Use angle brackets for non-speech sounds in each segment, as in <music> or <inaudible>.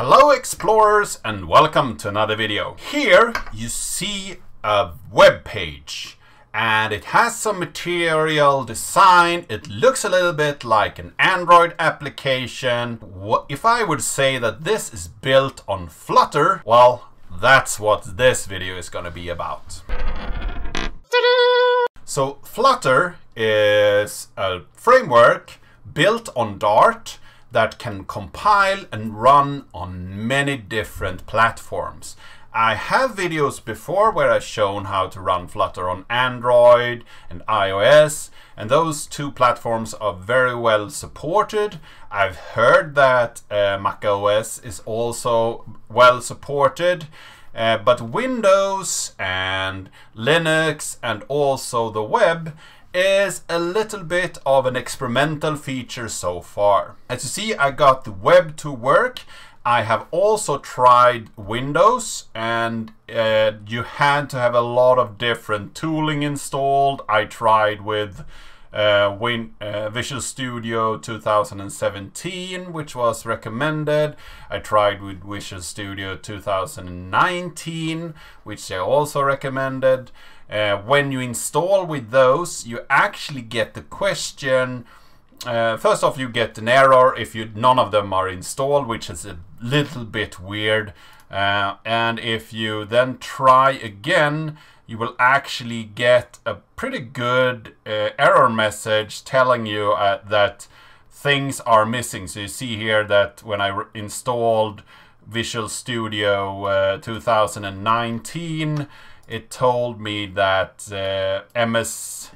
Hello explorers and welcome to another video. Here you see a web page and it has some material design. It looks a little bit like an Android application. If I would say that this is built on Flutter, well, that's what this video is going to be about. So Flutter is a framework built on Dart that can compile and run on many different platforms. I have videos before where I've shown how to run Flutter on Android and iOS and those two platforms are very well supported. I've heard that uh, macOS is also well supported uh, but Windows and Linux and also the web is a little bit of an experimental feature so far. As you see, I got the web to work. I have also tried Windows and uh, you had to have a lot of different tooling installed. I tried with uh, Win, uh, Visual Studio 2017, which was recommended. I tried with Visual Studio 2019, which I also recommended. Uh, when you install with those, you actually get the question. Uh, first off, you get an error if you none of them are installed, which is a little bit weird. Uh, and if you then try again, you will actually get a pretty good uh, error message telling you uh, that things are missing. So you see here that when I installed Visual Studio uh, 2019, it told me that uh, MS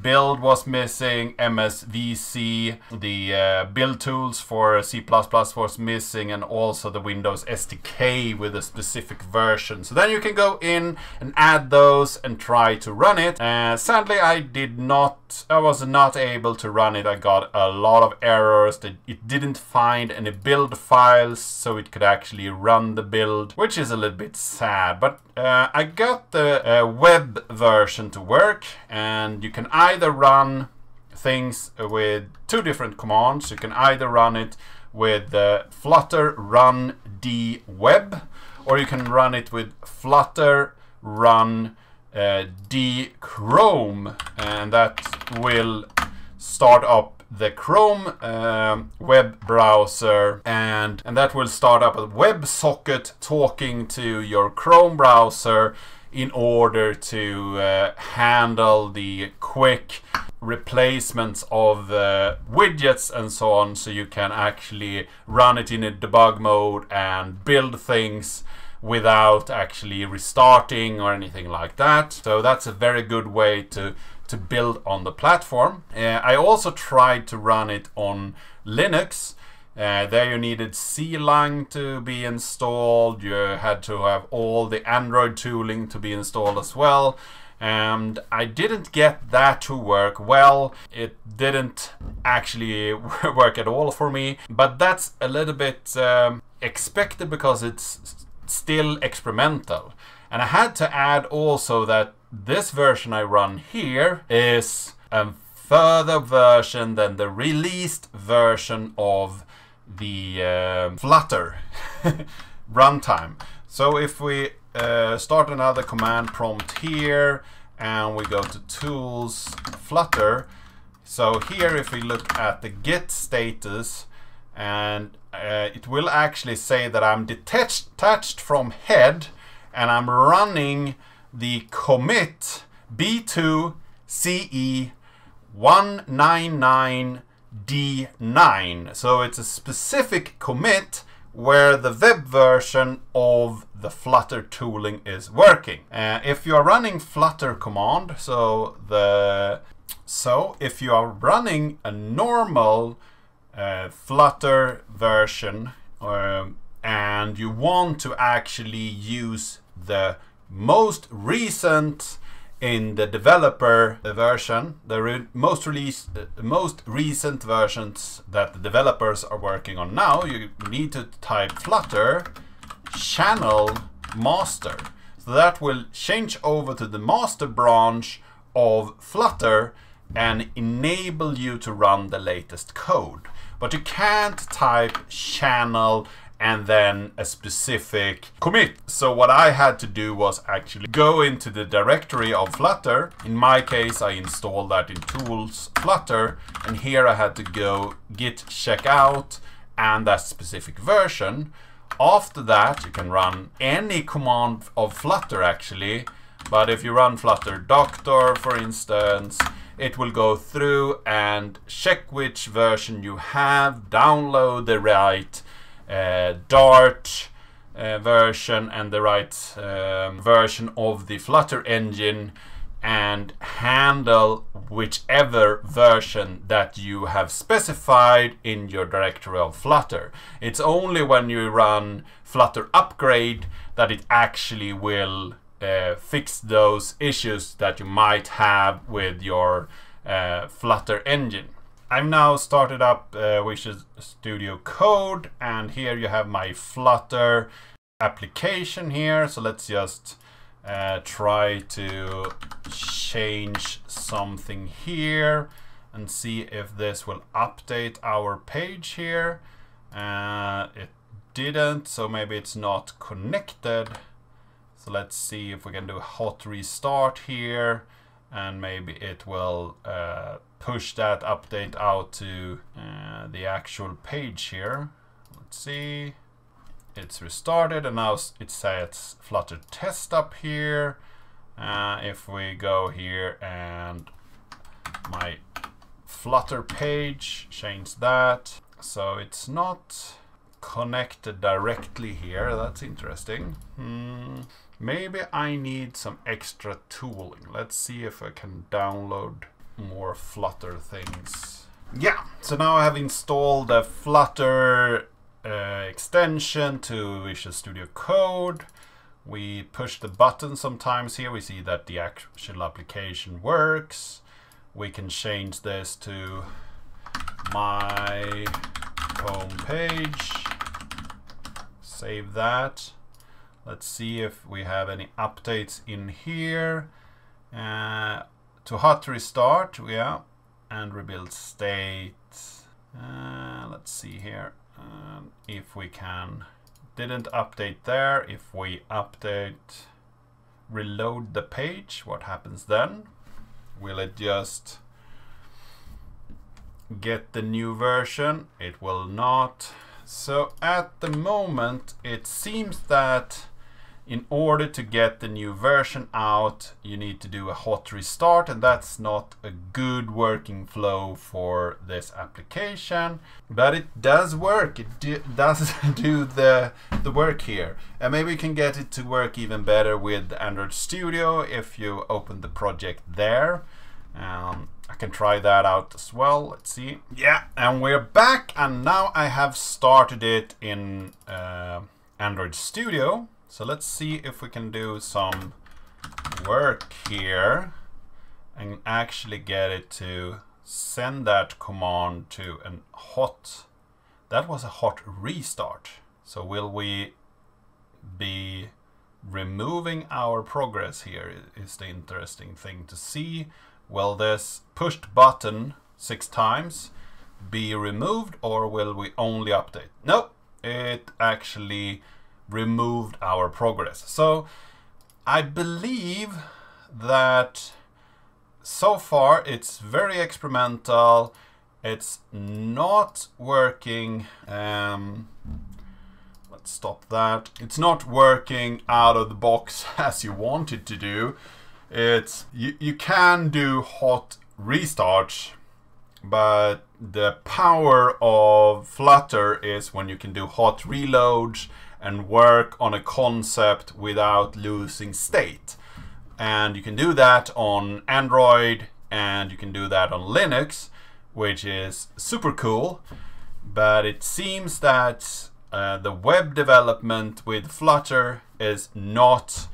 build was missing, MSVC, the uh, build tools for C++ was missing, and also the Windows SDK with a specific version. So then you can go in and add those and try to run it. Uh, sadly, I did not, I was not able to run it. I got a lot of errors. That it didn't find any build files, so it could actually run the build, which is a little bit sad. But uh, I got the uh, web version to work, and you can either run things with two different commands. You can either run it with uh, flutter run d web, or you can run it with flutter run uh, d chrome, and that will start up the Chrome um, web browser. And, and that will start up a WebSocket talking to your Chrome browser in order to uh, handle the quick replacements of the widgets and so on so you can actually run it in a debug mode and build things without actually restarting or anything like that. So that's a very good way to to build on the platform. Uh, I also tried to run it on Linux. Uh, there you needed CLang to be installed. You had to have all the Android tooling to be installed as well. And I didn't get that to work well. It didn't actually <laughs> work at all for me. But that's a little bit um, expected because it's still experimental. And I had to add also that this version I run here is a further version than the released version of the uh, Flutter <laughs> runtime. So if we uh, start another command prompt here and we go to tools Flutter. So here if we look at the git status and uh, it will actually say that I'm detached from head and I'm running the commit B2 CE 199D9. So it's a specific commit where the web version of the Flutter tooling is working. Uh, if you are running Flutter command, so the so if you are running a normal uh, Flutter version um, and you want to actually use the most recent in the developer version, the re most most recent versions that the developers are working on now, you need to type Flutter channel master. So that will change over to the master branch of Flutter and enable you to run the latest code. But you can't type channel and then a specific commit. So what I had to do was actually go into the directory of Flutter. In my case, I installed that in Tools Flutter, and here I had to go git checkout and that specific version. After that, you can run any command of Flutter actually, but if you run Flutter Doctor, for instance, it will go through and check which version you have, download the right Dart uh, version and the right um, version of the Flutter engine and handle whichever version that you have specified in your directory of Flutter. It's only when you run Flutter upgrade that it actually will uh, fix those issues that you might have with your uh, Flutter engine. I've now started up uh, Visual Studio Code and here you have my Flutter application here. So let's just uh, try to change something here and see if this will update our page here. Uh, it didn't, so maybe it's not connected. So let's see if we can do a hot restart here and maybe it will uh, push that update out to uh, the actual page here. Let's see. It's restarted and now it says Flutter test up here. Uh, if we go here and my Flutter page, change that. So it's not connected directly here. That's interesting. Hmm. Maybe I need some extra tooling. Let's see if I can download more Flutter things. Yeah, so now I have installed the Flutter uh, extension to Visual Studio Code. We push the button sometimes here. We see that the actual application works. We can change this to my home page. Save that. Let's see if we have any updates in here. Uh, to hot restart, yeah, and rebuild state. Uh, let's see here um, if we can. Didn't update there. If we update, reload the page, what happens then? Will it just get the new version? It will not. So at the moment, it seems that in order to get the new version out, you need to do a hot restart, and that's not a good working flow for this application. But it does work. It do, <laughs> does do the the work here, and maybe you can get it to work even better with Android Studio if you open the project there. Um, I can try that out as well. Let's see. Yeah, and we're back, and now I have started it in uh, Android Studio. So let's see if we can do some work here and actually get it to send that command to a hot, that was a hot restart. So will we be removing our progress here is the interesting thing to see. Will this pushed button six times be removed or will we only update? No, it actually removed our progress. So I believe that so far it's very experimental. It's not working. Um, let's stop that. It's not working out of the box <laughs> as you want it to do. It's you, you can do hot restarts, but the power of Flutter is when you can do hot reloads and work on a concept without losing state. And you can do that on Android and you can do that on Linux, which is super cool. But it seems that uh, the web development with Flutter is not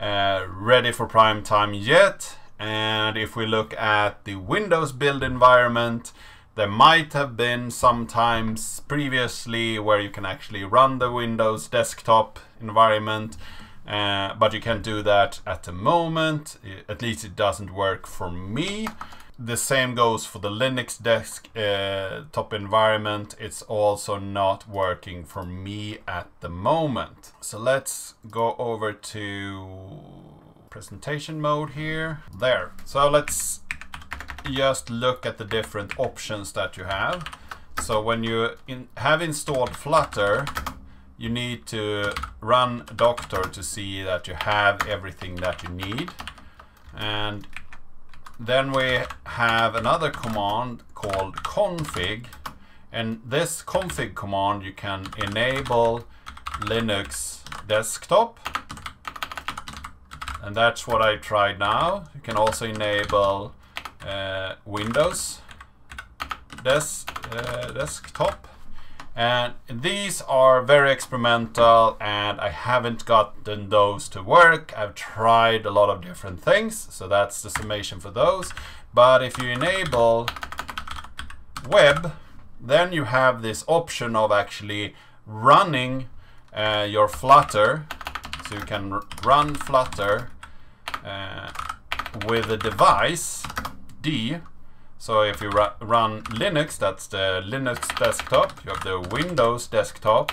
uh, ready for prime time yet. And if we look at the Windows build environment, there might have been sometimes previously where you can actually run the Windows desktop environment, uh, but you can't do that at the moment. At least it doesn't work for me. the same goes for the Linux desktop uh, environment. It's also not working for me at the moment. So let's go over to presentation mode here. There. So let's just look at the different options that you have. So when you in, have installed Flutter, you need to run Doctor to see that you have everything that you need. And then we have another command called config. And this config command, you can enable Linux desktop. And that's what I tried now. You can also enable uh, Windows des uh, desktop. And these are very experimental and I haven't gotten those to work. I've tried a lot of different things, so that's the summation for those. But if you enable web, then you have this option of actually running uh, your Flutter. So you can run Flutter uh, with a device D. So if you run Linux, that's the Linux desktop, you have the Windows desktop,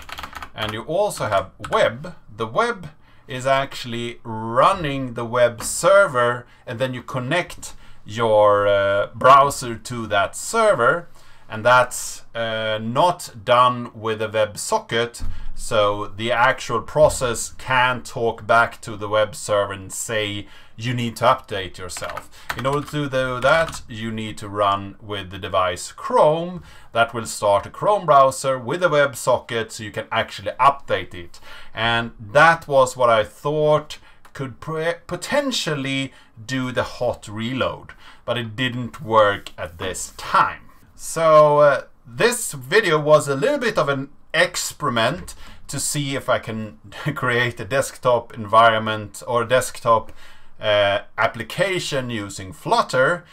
and you also have web. The web is actually running the web server, and then you connect your uh, browser to that server, and that's uh, not done with a WebSocket, so the actual process can talk back to the web server and say you need to update yourself. In order to do that, you need to run with the device Chrome. That will start a Chrome browser with a WebSocket so you can actually update it. And that was what I thought could potentially do the hot reload, but it didn't work at this time. So uh, this video was a little bit of an experiment to see if I can <laughs> create a desktop environment or desktop uh, application using Flutter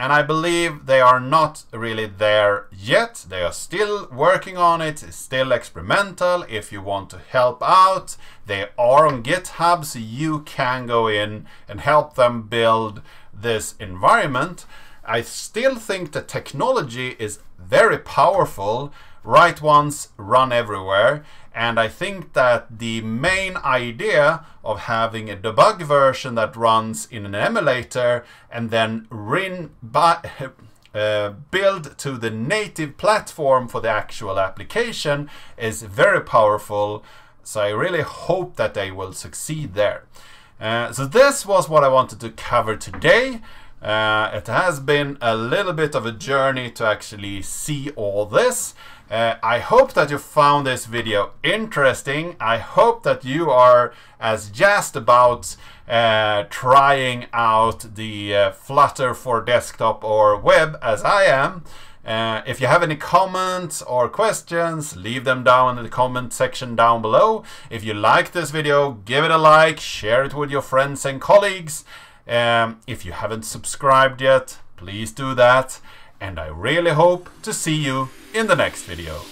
and I believe they are not really there yet. They are still working on it. It's still experimental. If you want to help out, they are on GitHub, so you can go in and help them build this environment. I still think the technology is very powerful. Write once, run everywhere. And I think that the main idea of having a debug version that runs in an emulator and then rin <laughs> uh, build to the native platform for the actual application is very powerful. So I really hope that they will succeed there. Uh, so this was what I wanted to cover today. Uh, it has been a little bit of a journey to actually see all this. Uh, I hope that you found this video interesting. I hope that you are as jazzed about uh, trying out the uh, Flutter for desktop or web as I am. Uh, if you have any comments or questions, leave them down in the comment section down below. If you like this video, give it a like, share it with your friends and colleagues. Um, if you haven't subscribed yet, please do that and I really hope to see you in the next video.